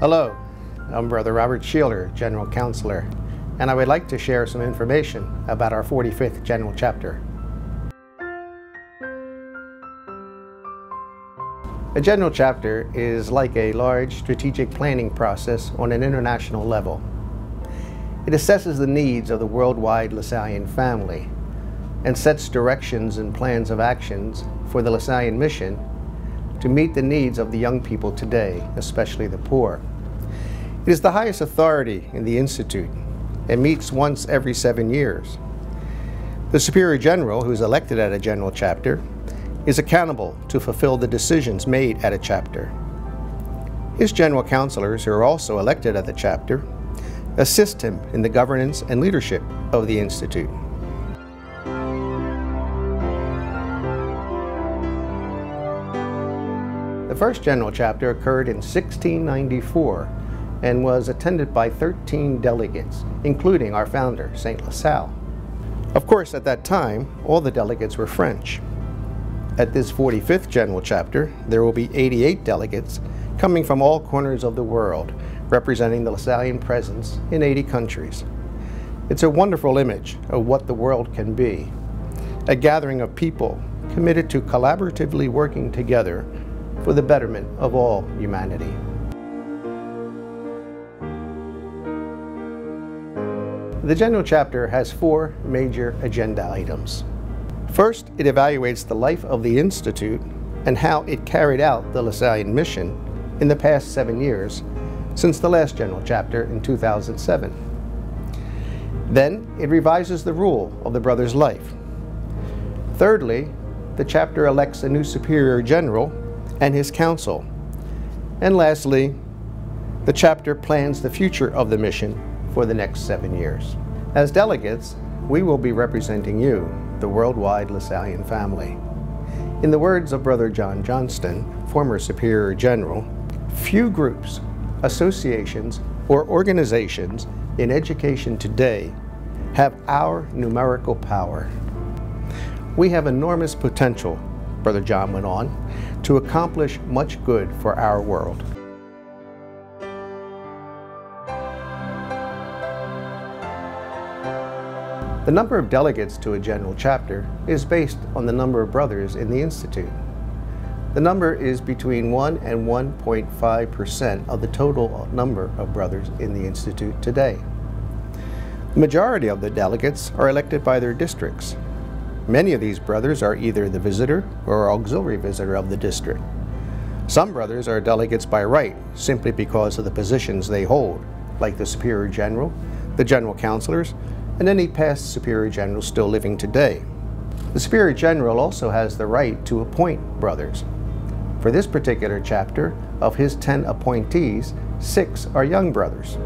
Hello, I'm Brother Robert Schieler, General Councilor, and I would like to share some information about our 45th General Chapter. A General Chapter is like a large strategic planning process on an international level. It assesses the needs of the worldwide LaSallian family and sets directions and plans of actions for the LaSallian mission to meet the needs of the young people today, especially the poor. It is the highest authority in the Institute and meets once every seven years. The Superior General, who is elected at a general chapter, is accountable to fulfill the decisions made at a chapter. His general councilors, who are also elected at the chapter, assist him in the governance and leadership of the Institute. The first general chapter occurred in 1694 and was attended by 13 delegates, including our founder, St. LaSalle. Of course, at that time, all the delegates were French. At this 45th general chapter, there will be 88 delegates coming from all corners of the world, representing the LaSallian presence in 80 countries. It's a wonderful image of what the world can be, a gathering of people committed to collaboratively working together for the betterment of all humanity. The General Chapter has four major agenda items. First, it evaluates the life of the Institute and how it carried out the LaSallian mission in the past seven years since the last General Chapter in 2007. Then, it revises the rule of the brother's life. Thirdly, the chapter elects a new Superior General and his council. And lastly, the chapter plans the future of the mission for the next seven years. As delegates, we will be representing you, the worldwide LaSallian family. In the words of Brother John Johnston, former Superior General, few groups, associations, or organizations in education today have our numerical power. We have enormous potential, Brother John went on, to accomplish much good for our world. The number of delegates to a general chapter is based on the number of brothers in the Institute. The number is between 1 and 1.5% of the total number of brothers in the Institute today. The majority of the delegates are elected by their districts, Many of these brothers are either the visitor or auxiliary visitor of the district. Some brothers are delegates by right, simply because of the positions they hold, like the Superior General, the General Councilors, and any past Superior Generals still living today. The Superior General also has the right to appoint brothers. For this particular chapter, of his 10 appointees, six are young brothers.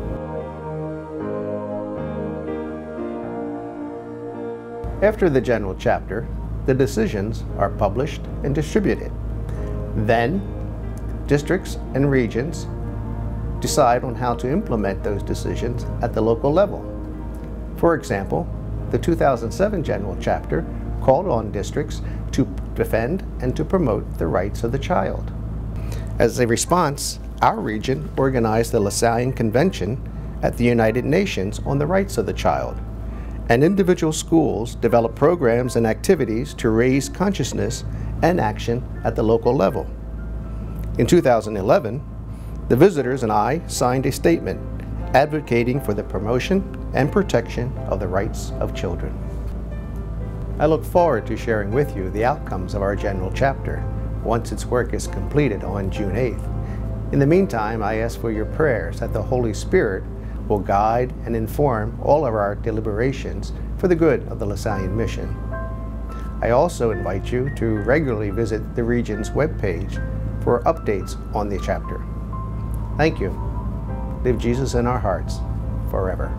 After the general chapter, the decisions are published and distributed. Then, districts and regions decide on how to implement those decisions at the local level. For example, the 2007 General Chapter called on districts to defend and to promote the rights of the child. As a response, our region organized the LaSallian Convention at the United Nations on the Rights of the Child and individual schools develop programs and activities to raise consciousness and action at the local level. In 2011, the visitors and I signed a statement advocating for the promotion and protection of the rights of children. I look forward to sharing with you the outcomes of our general chapter once its work is completed on June 8th. In the meantime, I ask for your prayers that the Holy Spirit will guide and inform all of our deliberations for the good of the LaSallian mission. I also invite you to regularly visit the region's webpage for updates on the chapter. Thank you. Live Jesus in our hearts forever.